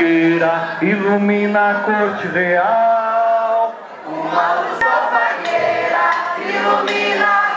faqueira ilumina a corte real. Uma luz da faqueira ilumina a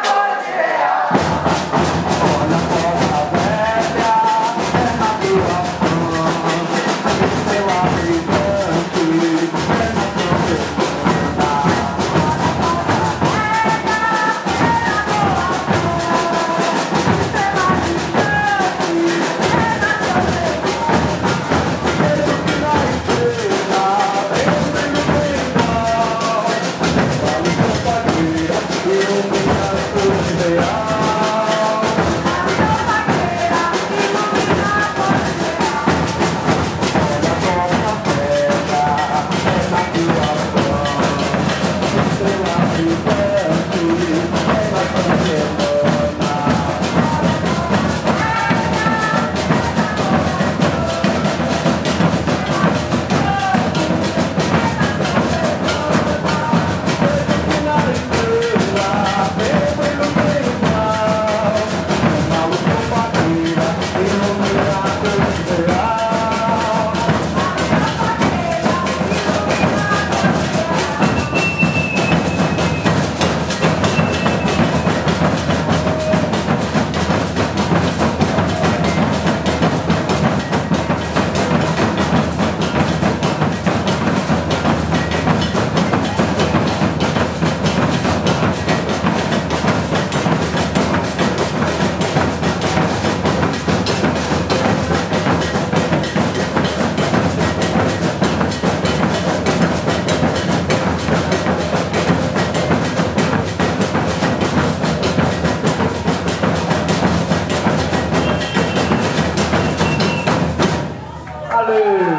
Bali.